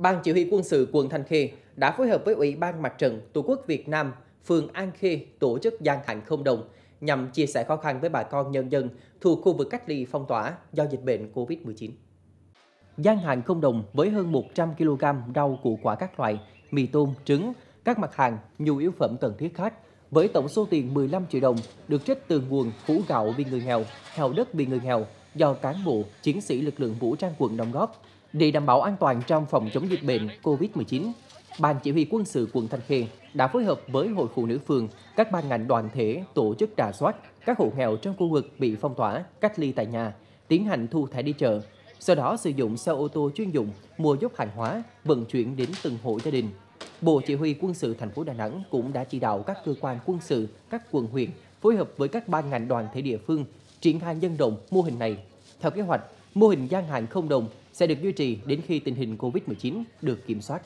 Ban Chỉ huy quân sự quận Thanh Khê đã phối hợp với Ủy ban Mặt trận Tổ quốc Việt Nam, phường An Khê tổ chức gian hàng không đồng nhằm chia sẻ khó khăn với bà con nhân dân thuộc khu vực cách ly phong tỏa do dịch bệnh COVID-19. Gian hàng không đồng với hơn 100 kg rau củ quả các loại, mì tôm, trứng, các mặt hàng nhu yếu phẩm cần thiết khác với tổng số tiền 15 triệu đồng được trích từ nguồn hũ gạo vì người nghèo, heo đất vì người nghèo do cán bộ, chiến sĩ lực lượng vũ trang quận đóng góp để đảm bảo an toàn trong phòng chống dịch bệnh COVID-19. Ban Chỉ huy quân sự quận Thanh Khê đã phối hợp với Hội Phụ nữ phường, các ban ngành đoàn thể tổ chức trà soát các hộ nghèo trong khu vực bị phong tỏa, cách ly tại nhà, tiến hành thu thẻ đi chợ. Sau đó sử dụng xe ô tô chuyên dụng mua dốc hàng hóa, vận chuyển đến từng hộ gia đình. Bộ Chỉ huy quân sự thành phố Đà Nẵng cũng đã chỉ đạo các cơ quan quân sự, các quận huyện phối hợp với các ban ngành đoàn thể địa phương triển khai nhân rộng mô hình này. Theo kế hoạch, mô hình gian hàng không đồng sẽ được duy trì đến khi tình hình COVID-19 được kiểm soát.